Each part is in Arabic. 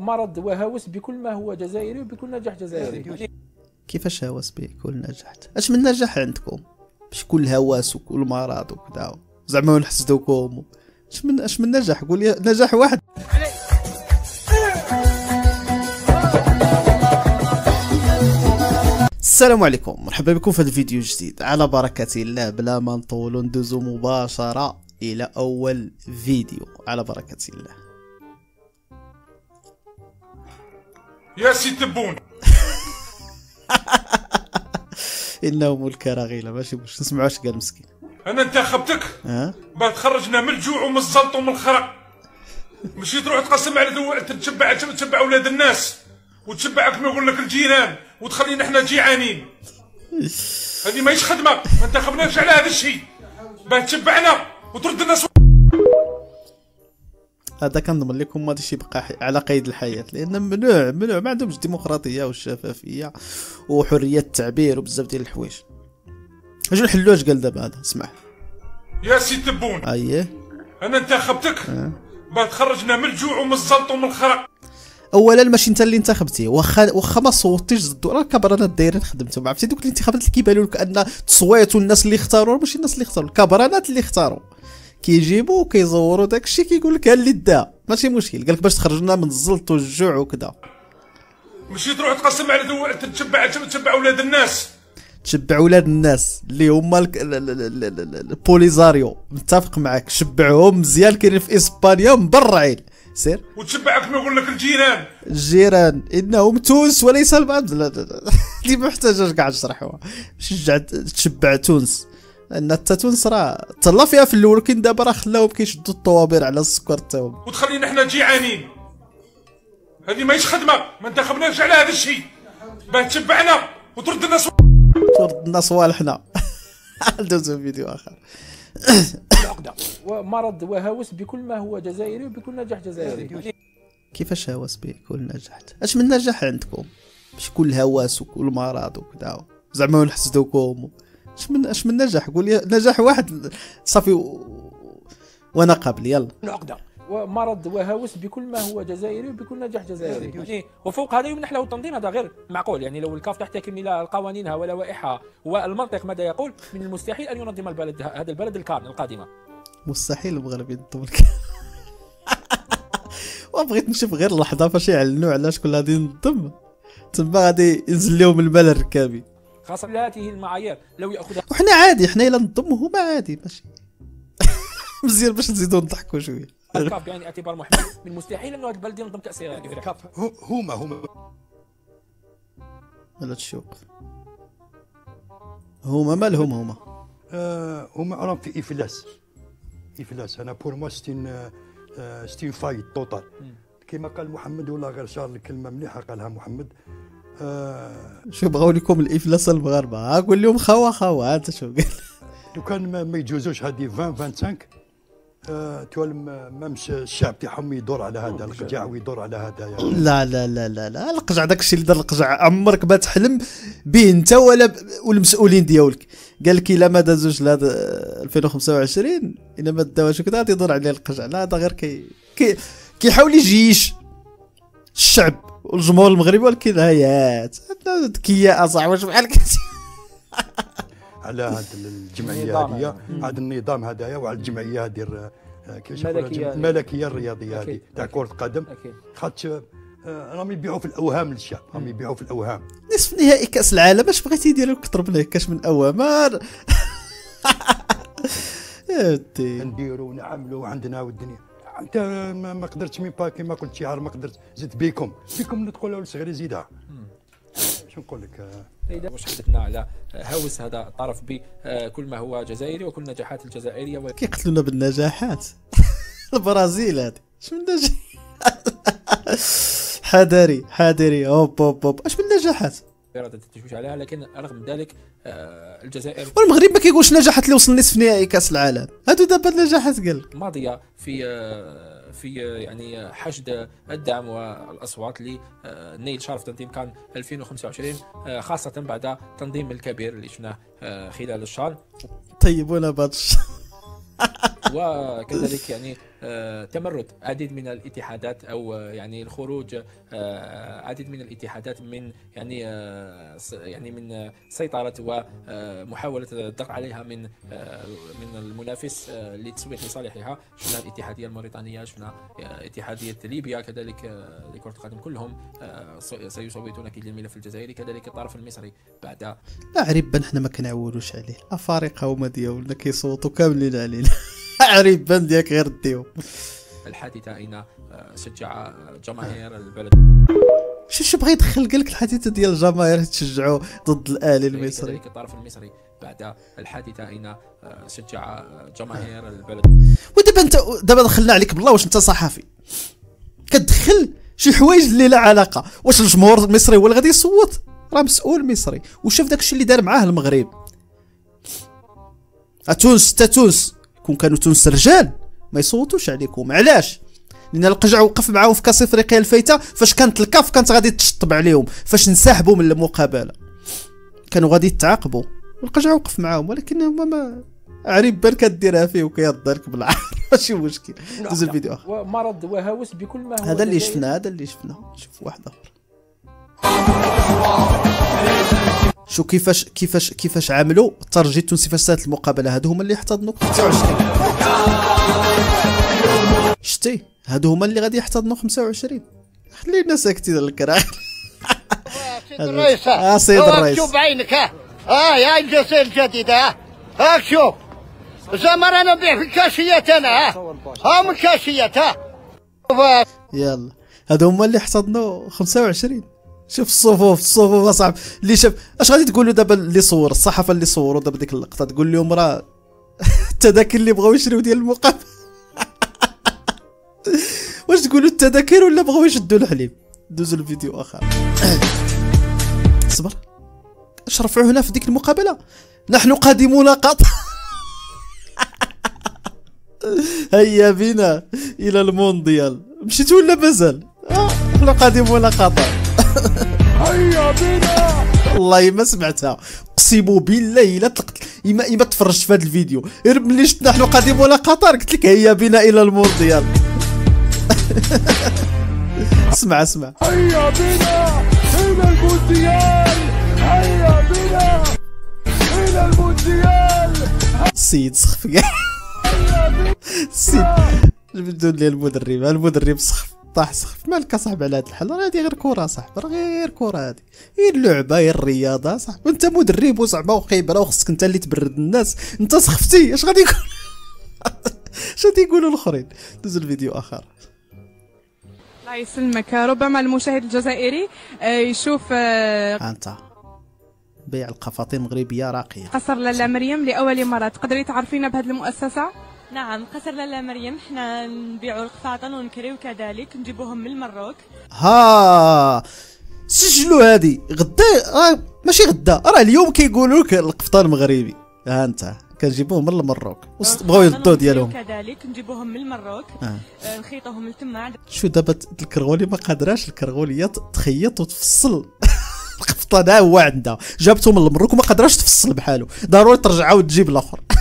ومرض وهوس بكل ما هو جزائري وبكل نجاح جزائري. كيفاش هوس بكل نجحت أش من نجاح عندكم؟ باش كل هواس وكل مرض وكذا؟ زعما نحسدوكم. أش من أش من نجاح؟ قول لي نجاح واحد. السلام عليكم. مرحبا بكم في الفيديو الجديد. على بركة الله بلا ما نطول ندوزو مباشرة إلى أول فيديو. على بركة الله. يا سي تبون. إنه ملك رغيلة ماشي مش نسمعوا اش قال مسكين. أنا انتخبتك ها؟ باه تخرجنا من الجوع ومن الزلط ومن الخرق. مشي تروح تقسم على دو... تتشبع تتشبع أولاد الناس. وتشبع كما يقول لك الجيران. وتخلينا إحنا جيعانين. هذه ماهيش خدمة. ما انتخبناش على هذا الشيء. باه تشبعنا وترد الناس هذا كنضمن لكم ما غاديش يبقى على قيد الحياة لأن ممنوع ممنوع ما عندهمش ديمقراطية والشفافية وحرية التعبير وبزاف ديال الحوايج. أجي نحلو اش قال دابا هذا؟ اسمع. يا سي تبون أييه. أنا انتخبتك؟ باه تخرجنا من الجوع ومن الزلط ومن الخرق اولا ماشي أنت اللي انتخبتي واخا واخا ما صوتيش ضدو راه الكبرانات دايرين خدمتهم عرفتي؟ دوك الانتخابات اللي كيبانوا لك أن تصويت والناس اللي اختاروا ماشي الناس اللي اختاروا الكبرانات اللي اختاروا. كيجيبوا وكيزوروا داك الشيء كيقول لك اللي دا ماشي مشكل. قال لك باش تخرجنا من الزلط والجوع وكذا. مشي تروح تقسم على دو... تتشبع تتشبع أولاد الناس. تشبع ولاد الناس اللي هما البوليزاريو. متفق معك شبعهم مزيان كاينين في إسبانيا مبرعين سير؟ وتشبع كما يقول لك الجيران. الجيران. إنهم تونس وليس البعض. لا لا لا دي محتاجة كاع نشرحوها شجع تشبع تونس. لأن حتى تونس راه تهلا فيها في الأول ولكن دابا راه خلاوهم كيشدوا الطوابير على السكر حتى هما وتخلينا إحنا جيعانين. هذه ماهيش خدمة. ما انتخبناش على هذا الشيء. باه تشبعنا وترد الناس تورد الناس صوالحنا. ندوزو فيديو آخر. العقدة ومرض وهوس بكل ما هو جزائري وبكل نجاح جزائري. كيفاش هواس بكل نجحت أش من نجاح عندكم؟ باش كل هواس وكل مرض وكذا. زعما نحسدوكم. اش من اش من نجاح؟ قول لي نجاح واحد. صافي و... وأنا قابل يلا. العقدة ومرض وهوس بكل ما هو جزائري وبكل نجاح جزائري. يعني وفوق هذا يمنح له التنظيم هذا غير معقول. يعني لو الكاف تحتكم إلى قوانينها ولوائحها والمنطق ماذا يقول من المستحيل أن ينظم البلد هذا البلد القادمة. مستحيل المغرب ينظم وبغيت نشوف غير لحظة فاش يعلنوا على شكون اللي غادي ينظم تما غادي ينزل لهم المال الركابي خاصة هذه المعايير. لو ياخذها وحنا عادي حنا إلا نضموا هما عادي ماشي. مزيان باش نزيدو نضحكوا شوية. الكاف بعين اعتبار محمد من المستحيل إنه هذا البلد ينظم كاس كاف ه- هما هما. ولا تشوق. هما مالهم هما آه، هما راهم في إفلاس. إفلاس. أنا بور موا ستين ستين فايت توتال كما قال محمد ولا غير شار الكلمة مليحة قالها محمد. شو بغاو لكم الافلاس المغاربه ها قول لهم خوا خوا انت شو قال لو كان ما, يجوزوش هذه 20 25 آه، تولي ما ما مش الشعب تاعهم يدور على هذا القجاع ويدور على هذا يعني. لا لا لا لا لا القجع داك الشيء اللي دار القجع عمرك ما تحلم به انت ولا. والمسؤولين ديالك قال لك إلا ما دازوش لهذا 2025 إلا ما داوش كذا غادي يدور عليه القجع لا هذا غير كي كي كيحاول يجيش الشعب والجمهور المغربي ولكن هيات ذكيه أصاحبي واش بحال على هذه الجمعية هذه هذا. النظام هذايا وعلى الجمعية آه، كيفاش. الملكيه الرياضية هذه. تاع كرة القدم. أكيد. خاطش آه، راهم يبيعوا في الأوهام للشعب راهم يبيعوا في الأوهام. نصف نهائي كأس العالم اش بغيتي يديروا أكثر من هكاش من ودي نديروا ونعملوا وعندنا والدنيا. أنت ما ما قدرتش من با كما قلت شعار ما قدرت. زدت بيكم. بيكم ندخلوا لصغير زيدها. شو نقول لك؟ آه، واش حدثنا على هوس هذا الطرف بكل ما هو جزائري وكل النجاحات الجزائرية و- كيقتلونا بالنجاحات. البرازيل هذه. شو من نجاح حذري حذري. هوب هوب هوب. أش من نجاحات إرادة التشويش عليها لكن رغم ذلك آه، الجزائر والمغرب ما كيقولش نجاحات اللي وصل نصف نهائي كأس العالم. هادو دابا النجاحات قال. لك ماضية في آه، في آه، يعني حشد الدعم والأصوات لنيل شرف تنظيم كان 2025 آه، خاصة بعد تنظيم الكبير اللي شفناه خلال الشهر. طيبونا بهذا الشهر. وكذلك يعني آه، تمرد عديد من الاتحادات أو آه، يعني الخروج آه، عديد من الاتحادات من يعني يعني من سيطرة ومحاوله الضغط عليها من من المنافس للتسويق لصالحها. شفنا الاتحادية الموريتانية شفنا اتحادية ليبيا كذلك لكرة القدم كلهم سي- سيصوتون كي للملف الجزائري. كذلك الطرف المصري بعد. لا عريبان حنا ما كنعولوش عليه. الافارقه هما ديالنا كيصوتوا كاملين علينا عريبان ديالك غير ديهم الحادثة أين آه، شجع جماهير البلد؟ شو شو بغى يدخل قال لك الحديثه ديال الجماهير تشجعوا ضد الاهلي المصري. كذلك الطرف المصري. بعد الحادثة أين آه، شجع جماهير البلد؟ ودابا انت دابا دخلنا عليك بالله واش أنت صحفي. كتدخل شي حوايج اللي لا علاقة. واش الجمهور المصري هو اللي غادي يصوت؟ راه مسؤول مصري. وشاف داكشي اللي دار معاه المغرب. تونس حتى تونس. كون كانوا تونس رجال ما يصوتوش عليكم. علاش؟ لأن القجع وقف معاهم في كاس إفريقيا الفايتة فاش كانت الكاف كانت غادي تشطب عليهم فاش انسحبوا من المقابلة. كانوا غادي يتعاقبوا. القجع وقف معاهم ولكن هما ما عريب بان كديرها فيه وكيضرك بالعار ماشي مشكل. دوز الفيديو آخر. ومرض وهوس بكل ما هو هذا اللي. شفناه هذا اللي شفناه شوف واحد آخر. شو كيفاش كيفاش كيفاش عملوا الترجي التونسي فاش سالت المقابلة. هادو هما اللي احتضنوا 25 شتي. هادو هما اللي غادي يحتضنوا 25 خلينا ساكتين الكراع سيد الرئيس. آه، سيد هاك الرئيس. شوف بعينك ها يا الجزائر الجديدة ها هاك شوف. زعما رانا نبيع في الكاشيات أنا ها ها من الكاشيات ها يلا. هادو هما اللي احتضنوا 25 شوف الصفوف الصفوف اصاحب اللي شاف أش غادي تقولوا دابا اللي صور الصحافة اللي صوروا دابا ديك اللقطة تقول لهم راه التذاكر اللي بغاو يشريو ديال المقابله واش تقولوا التذاكر ولا بغاو يشدوا الحليب؟ دوزوا الفيديو آخر. صبر. أش رفعوا هنا في ديك المقابلة؟ نحن قادمون قطر هيا بنا إلى المونديال. مشيت ولا مازال؟ آه، نحن قادمون قطر هيا بنا والله ما سمعتها. اقسم بالله الا طلقت اما تفرجت في هذا الفيديو. غير ملي شفت نحن قادمون قطر. قلت لك هيا بنا إلى المونديال اسمع اسمع. هيا بنا إلى المونديال هيا بنا إلى المونديال السيد سخف. كاع السيد بدون لي المدرب. المدرب سخف. طاح سخف مالك صاحبي على هاد الحل راه هادي غير كرة صاحبي راه غير كرة هادي. هي اللعبة هي الرياضة صاحبي؟ أنت مدرب وزعما وخبير وخصك أنت اللي تبرد الناس. أنت سخفتي اش غادي يقول؟ اش غادي يقولوا الآخرين؟ دوز الفيديو آخر. الله يسلمك. ربما المشاهد الجزائري آه، يشوف آه، أنت. بيع القفاطين مغربية راقية. قصر لالا مريم لأول مرة. تقدري تعرفينا بهذه المؤسسة؟ نعم قصر لالا مريم حنا نبيعوا القفاطن ونكريو كذلك نجيبوهم من المروك ها سجلوا هادي غدا راه ماشي غدا راه اليوم كيقولوا لك القفطان مغربي. ها انت كنجيبوهم من المروك بغاو يردوا ونكريو ديالهم. كذلك نجيبوهم من المروك آه. آه، نخيطوهم لتما شو دابا الكرغولي ما قادراش الكرغوليه تخيط وتفصل. القفطان ها هو عندها جابته من المروك وما قادراش تفصل بحاله ضروري ترجعها وتجيب الآخر.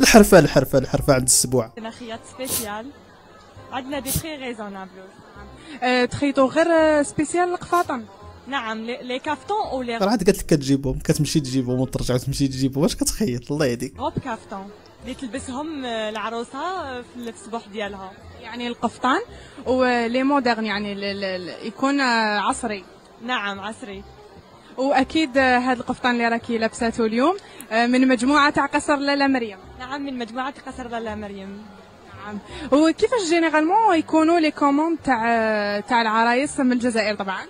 الحرفة الحرفة الحرفة عند السبوع. عندنا خياط سبيسيال. عندنا دي بري ريزونابل. آه، تخيطوا غير سبيسيال القفاطن. نعم لي كافتون أو لي راه عاد قالت لك كتجيبهم كتمشي تجيبهم وترجع تمشي تجيبهم واش كتخيط؟ الله يهديك. robe caftan. اللي تلبسهم آه، العروسة في الصبح ديالها. يعني القفطان و les modernes يعني يكون آه، عصري. نعم عصري. وأكيد هذا القفطان اللي راكي لابساته اليوم من مجموعة تاع قصر لالا مريم. نعم من مجموعة قصر لالا مريم. نعم. وكيفاش généralement يكونوا les commandes تاع آه، تاع العرايس من الجزائر طبعا؟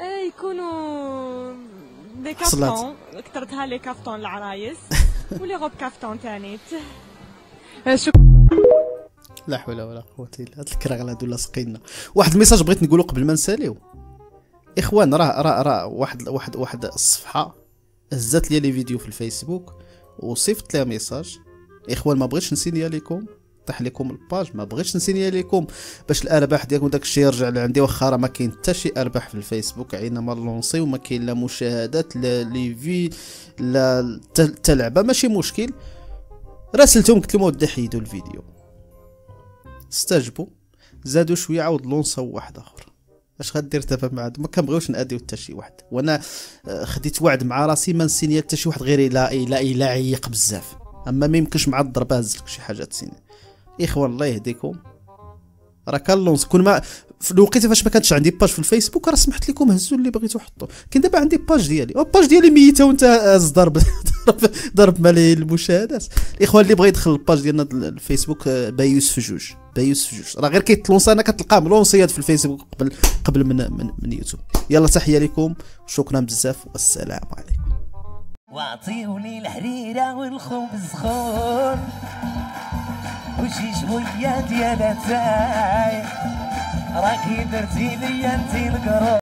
آه، يكونوا لي حصلات. كافتون اكثرتها لي كافتون العرايس. ولي غوب كافتون تاني آه، شكرا. لا حول ولا قوة إلا هاد الكراغل هادو لاصقيننا واحد الميساج بغيت نقولو قبل ما نساليو. إخوان راه راه راه واحد واحد واحد الصفحة. هزات لي لي فيديو في الفيسبوك وصيفط ليها ميساج. إخوان ما بغيتش نسينيا لكم طيح لكم الباج ما بغيتش نسينيا لكم باش الأرباح ديالكم داك الشيء يرجع لعندي واخا راه ما كاين حتى شي أرباح في الفيسبوك. عينا ما لونسي وما كاين لا مشاهدات لا لي في لا حتى- حتى لعبة ماشي مشكل. راسلتهم قلت لهم ودي حيدوا الفيديو. استجبوا. زادوا شوية عاود لونساو واحد آخر. اش غدير دابا مع ما كنبغيوش ناديو حتى شي واحد. وأنا آه، خديت وعد مع راسي ما نسيني حتى شي واحد غير الا الا الا عيق بزاف. أما ما يمكنش مع الضربة هز لك شي حاجة تسيني. اخوان الله يهديكم. راه كان لونس. كون ما في الوقيتة فاش ما كانتش عندي باج في الفيسبوك راه سمحت لكم هزوا اللي بغيتو حطوا كاين دابا عندي باج ديالي. أو باج ديالي ميتة وانت هز ضرب ضرب ضرب ملايين المشاهدات. الاخوان اللي بغى يدخل الباج ديالنا الفيسبوك آه، بايوس في جوج. بايوس في جوج. راه غير كيتلونسا أنا كتلقاه ملونسيات في الفيسبوك قبل قبل من من, من يوتيوب. يلا تحية لكم. شكرا بزاف والسلام عليكم. وأعطيوني الحريرة والخبز خور. وشي شوية ديال اتاي راكي درتي لي انتي القرور